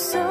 so